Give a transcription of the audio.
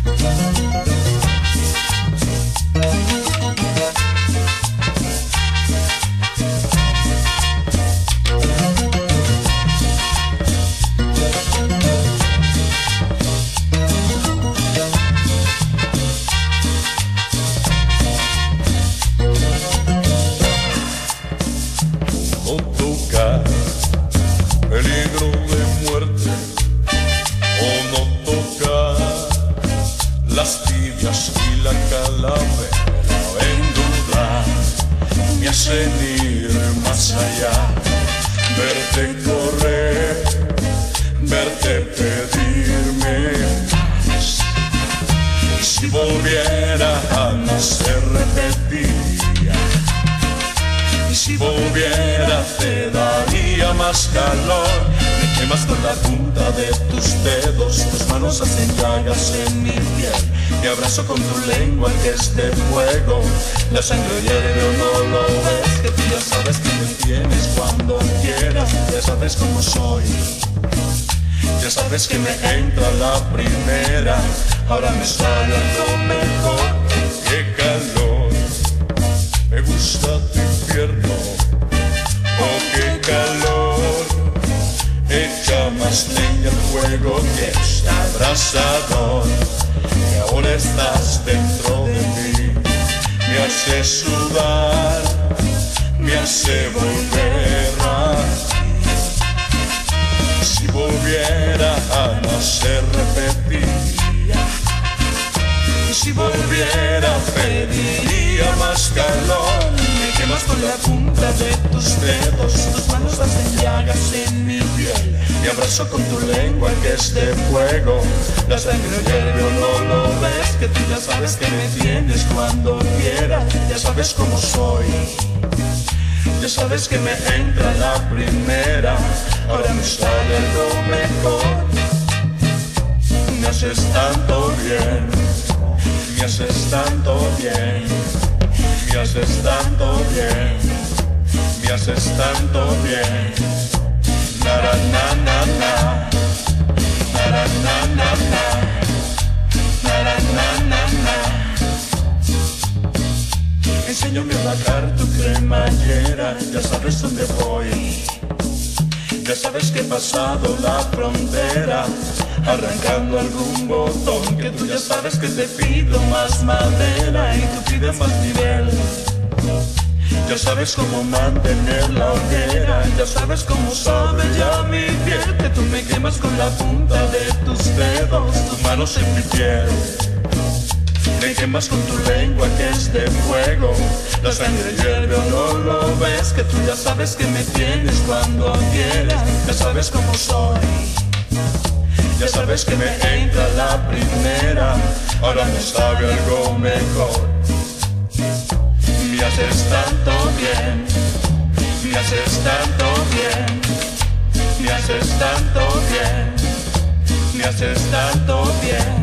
Música sin ir más allá. Verte correr, verte pedirme. Y si volviera a nacer, repetiría. Y si volviera, te daría más calor Quemas con la punta de tus dedos, tus manos hacen llagas en mi piel. Te abrazo con tu lengua que es de fuego. La sangre hierve no lo ves, que tú ya sabes que me tienes cuando quieras. Ya sabes cómo soy. Ya sabes que me entra la primera. Ahora me sale lo mejor. Qué calor. Dejaste el fuego que está abrasador y ahora estás dentro de mí. Me hace sudar, me hace volver a. Si volviera a nacer, repetiría. Y si volviera, pediría más calor quemas con la punta de tus dedos, tus manos hacen llagas en mi piel. Te abrazo con tu lengua que es de fuego. La sangre hierve, no lo ves, que tú ya sabes que me tienes cuando quieras. Ya sabes cómo soy. Ya sabes que me entra la primera. Ahora me sale lo mejor. Me haces tanto bien. Me haces tanto bien. Me haces tanto bien. Me haces tanto bien. sacar tu cremallera, ya sabes dónde voy. Ya sabes que he pasado la frontera, arrancando algún botón que tú ya sabes que te pido más madera y tú pides más nivel. Ya sabes cómo mantener la hoguera, ya sabes cómo sabe ya mi piel, que tú me quemas con la punta de tus dedos, tus manos en mi piel. Quemas con tu lengua que es de fuego. La sangre hierve o no lo ves. Que tú ya sabes que me tienes cuando quieras. Ya sabes cómo soy. Ya sabes que me entra la primera. Ahora me sabe algo mejor. Me haces tanto bien. Me haces tanto bien. Me haces tanto bien. Me haces tanto bien.